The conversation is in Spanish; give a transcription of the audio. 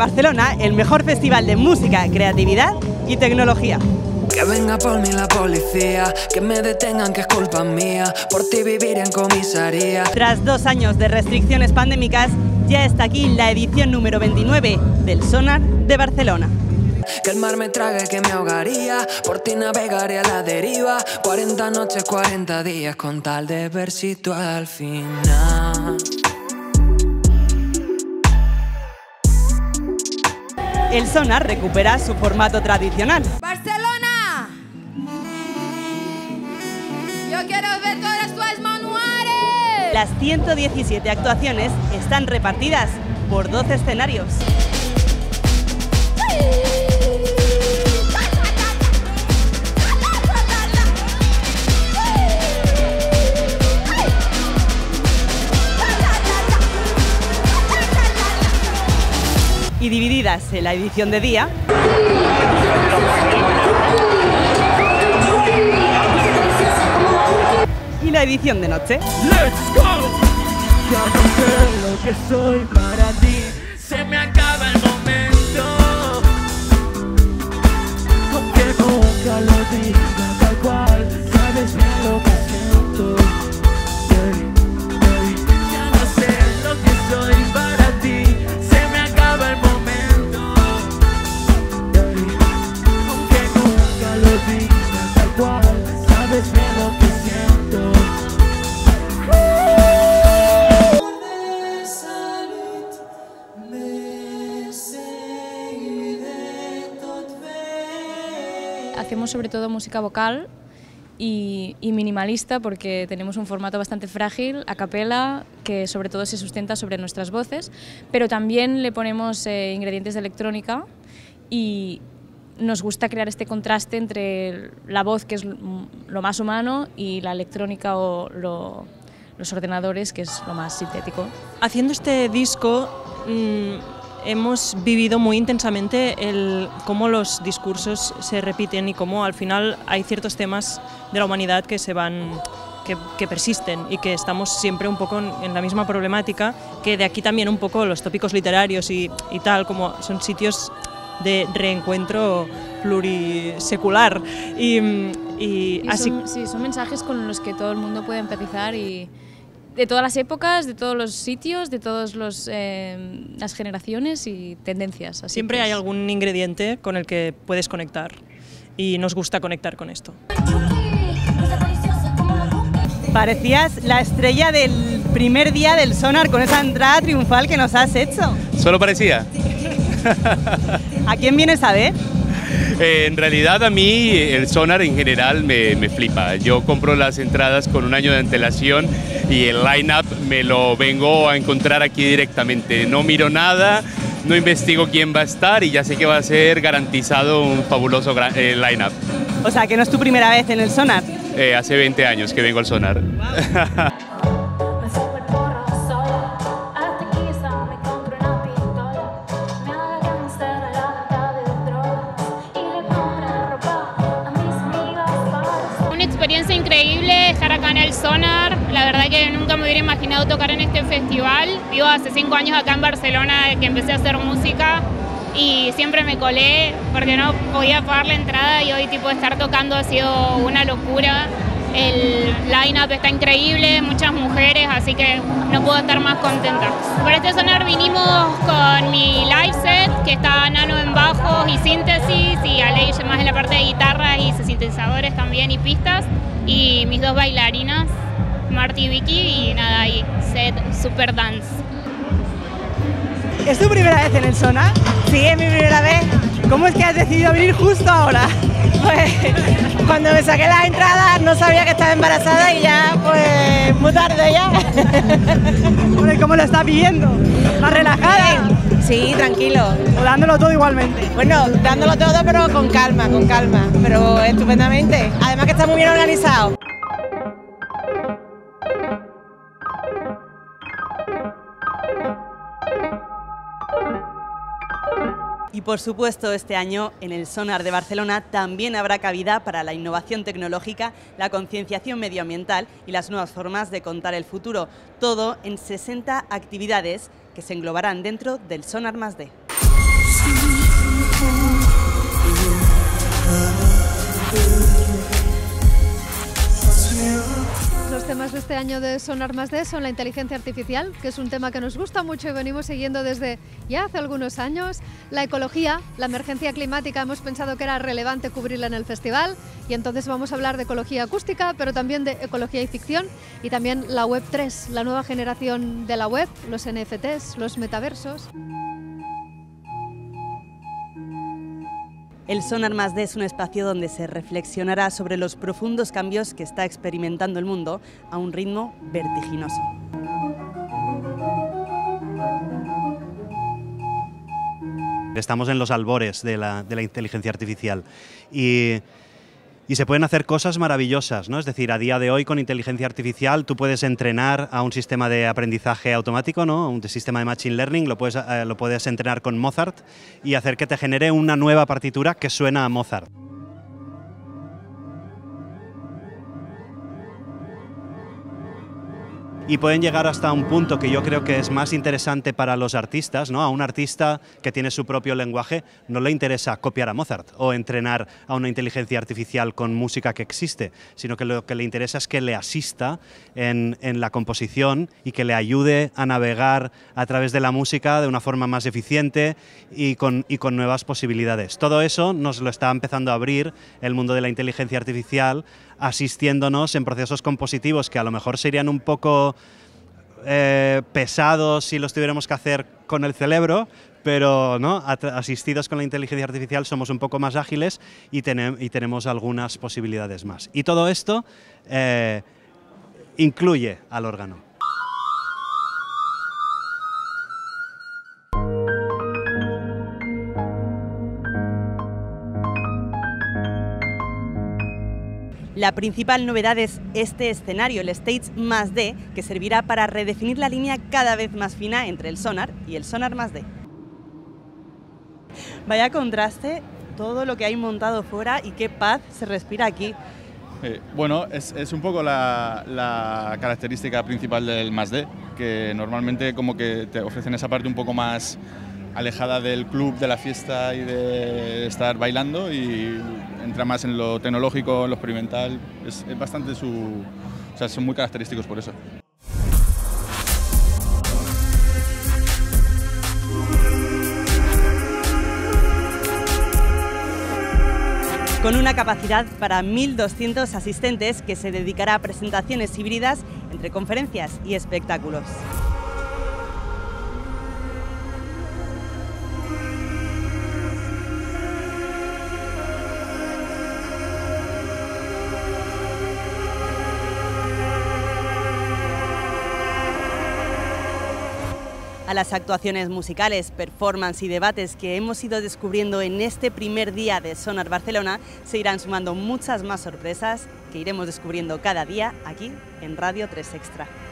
Barcelona, el mejor festival de música, creatividad y tecnología. Que venga por mí la policía, que me detengan que es culpa mía, por ti vivir en comisaría. Tras dos años de restricciones pandémicas, ya está aquí la edición número 29 del Sonar de Barcelona. Que el mar me trague que me ahogaría, por ti navegaré a la deriva. 40 noches, 40 días con tal de ver si tú al final. El Sonar recupera su formato tradicional. ¡Barcelona! Yo quiero ver todas tus manuales. Las 117 actuaciones están repartidas por 12 escenarios. Divididas en la edición de día y la edición de noche. Let's go. Ya no sé lo que soy para ti. Se me acaba el momento. Aunque nunca lo diga tal cual, sabes bien lo que siento. Hacemos sobre todo música vocal y, minimalista porque tenemos un formato bastante frágil, a capela, que sobre todo se sustenta sobre nuestras voces, pero también le ponemos eh, ingredientes de electrónica y nos gusta crear este contraste entre la voz, que es lo más humano, y la electrónica o lo- los ordenadores, que es lo más sintético. Haciendo este disco mm, hemos vivido muy intensamente el, cómo los discursos se repiten y cómo al final hay ciertos temas de la humanidad que se van que, que persisten y que estamos siempre un poco en, en la misma problemática, que de aquí también un poco los tópicos literarios y, y tal, como son sitios de reencuentro plurisecular. Y, y Y así son, sí, son mensajes con los que todo el mundo puede empatizar y de todas las épocas, de todos los sitios, de todas las generaciones y tendencias. Así siempre que hay algún ingrediente con el que puedes conectar y nos gusta conectar con esto. Parecías la estrella del primer día del Sonar con esa entrada triunfal que nos has hecho. Solo parecía. ¿A quién vienes a ver? Eh, en realidad a mí el sonar en general me, me flipa. Yo compro las entradas con un año de antelación y el line-up me lo vengo a encontrar aquí directamente. No miro nada, no investigo quién va a estar y ya sé que va a ser garantizado un fabuloso eh, line-up. O sea, que no es tu primera vez en el Sonar. Eh, hace 20 años que vengo al sonar. Me Una experiencia increíble estar acá en el Sonar. La verdad que nunca me hubiera imaginado tocar en este festival. Vivo hace cinco años acá en Barcelona que empecé a hacer música y siempre me colé porque no podía pagar la entrada y hoy tipo estar tocando ha sido una locura. El line-up está increíble, muchas mujeres, así que no puedo estar más contenta. Para este sonar vinimos con mi live set, que está Nano en bajos y síntesis, y Aleix más en la parte de guitarras y sintetizadores también y pistas, y mis dos bailarinas, Marty y Vicky, y nada, y set super dance. ¿Es tu primera vez en el Sonar? Sí, es mi primera vez. ¿Cómo es que has decidido venir justo ahora? Pues cuando me saqué las entradas no sabía que estaba embarazada y ya, pues muy tarde ya. Bueno, ¿y ¿Cómo lo estás viviendo? ¿Más relajada? Sí, tranquilo. ¿O dándolo todo igualmente? Bueno, dándolo todo pero con calma, con calma, pero estupendamente. Además que está muy bien organizado. Y por supuesto, este año en el Sonar de Barcelona también habrá cabida para la innovación tecnológica, la concienciación medioambiental y las nuevas formas de contar el futuro. Todo en 60 actividades que se englobarán dentro del Sonar más D. temas de este año de Sonar Más D son la inteligencia artificial, que es un tema que nos gusta mucho y venimos siguiendo desde ya hace algunos años. La ecología, la emergencia climática, hemos pensado que era relevante cubrirla en el festival y entonces vamos a hablar de ecología acústica, pero también de ecología y ficción y también la Web 3, la nueva generación de la web, los NFTs, los metaversos. El Sonar Más D es un espacio donde se reflexionará sobre los profundos cambios que está experimentando el mundo a un ritmo vertiginoso. Estamos en los albores de la, de la inteligencia artificial y, y se pueden hacer cosas maravillosas, ¿no? Es decir, a día de hoy con inteligencia artificial tú puedes entrenar a un sistema de aprendizaje automático, ¿no? Un sistema de machine learning, lo puedes, eh, lo puedes entrenar con Mozart y hacer que te genere una nueva partitura que suena a Mozart. Y pueden llegar hasta un punto que yo creo que es más interesante para los artistas, ¿no? A un artista que tiene su propio lenguaje no le interesa copiar a Mozart o entrenar a una inteligencia artificial con música que existe, sino que lo que le interesa es que le asista en, la composición y que le ayude a navegar a través de la música de una forma más eficiente con, y con nuevas posibilidades. Todo eso nos lo está empezando a abrir el mundo de la inteligencia artificial asistiéndonos en procesos compositivos que a lo mejor serían un poco eh, pesados si los tuviéramos que hacer con el cerebro, pero ¿no? asistidos con la inteligencia artificial somos un poco más ágiles y, tenem y tenemos algunas posibilidades más. Y todo esto eh, incluye al órgano. La principal novedad es este escenario, el Stage más D, que servirá para redefinir la línea cada vez más fina entre el sonar y el sonar más D. Vaya contraste todo lo que hay montado fuera y qué paz se respira aquí. Eh, bueno, es, un poco la, la, característica principal del más D, que normalmente como que te ofrecen esa parte un poco más alejada del club, de la fiesta y de estar bailando y entra más en lo tecnológico, en lo experimental. Es, bastante su... O sea, son muy característicos por eso. con una capacidad para 1.200 asistentes que se dedicará a presentaciones híbridas entre conferencias y espectáculos. A las actuaciones musicales, performance y debates que hemos ido descubriendo en este primer día de Sonar Barcelona, se irán sumando muchas más sorpresas que iremos descubriendo cada día aquí en Radio 3 Extra.